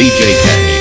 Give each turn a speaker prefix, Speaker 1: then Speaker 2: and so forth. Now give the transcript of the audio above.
Speaker 1: DJ K.